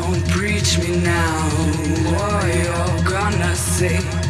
don't preach me now, what you're gonna say.